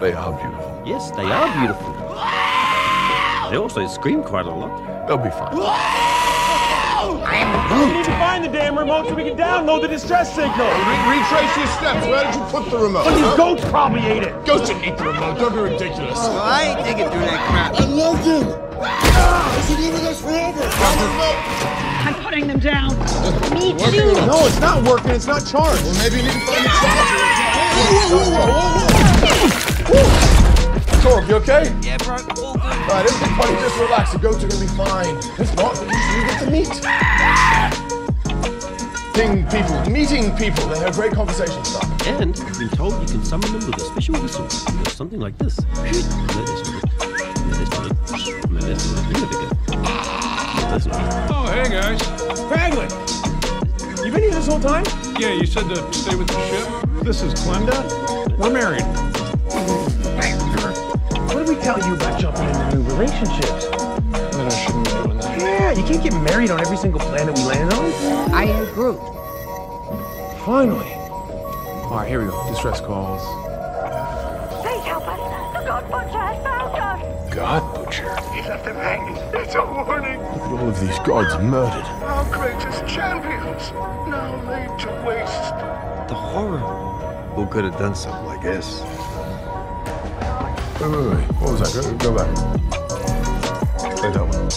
They are beautiful. Yes, they are beautiful. They also scream quite a lot. They'll be fine. We need to find the damn remote so we can download the distress signal. Re- retrace your steps. Where did you put the remote? But these huh? goats probably ate it. Goats didn't eat the remote. Don't be ridiculous. Well, I ain't digging through that crap. I loved him. Ah! Has he been with us forever? I'm putting them down. Me too. No, it's not working. It's not charged. Well, maybe you need to find the charger. Whoa, whoa, whoa, whoa, whoa. Korg, you okay? Yeah, bro, all good. All right, everybody just relax. The goats are gonna be fine. If not, at least you get to meet. Seeing people, meeting people. They have great conversation stuff. And I've been told you can summon them with a special whistle. Or something like this. Oh, hey guys. Kraglin, You've been here this whole time? Yeah, you said to stay with the ship. This is Glenda. We're married. What did we tell you about jumping into new relationships? Then I shouldn't be doing that. Yeah, you can't get married on every single planet we land on. I am Groot. Finally. All right, here we go. Distress calls. Please help us. The God Butcher has found us. God Butcher. He left them hanging. It's a warning. Look at all of these gods murdered. Our greatest champions now laid to waste. The horror. Who could have done something like this? Wait, wait, wait. What was that? Go, go back. Play that one.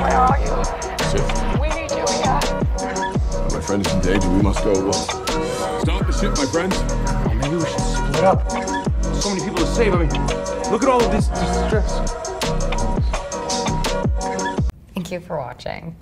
Where are you? Sif. We need you here. My friend is in danger. We must go at once. Stop the ship, my friends. Oh, maybe we should split up. There's So many people to save. I mean, look at all of this distress. Thank you for watching.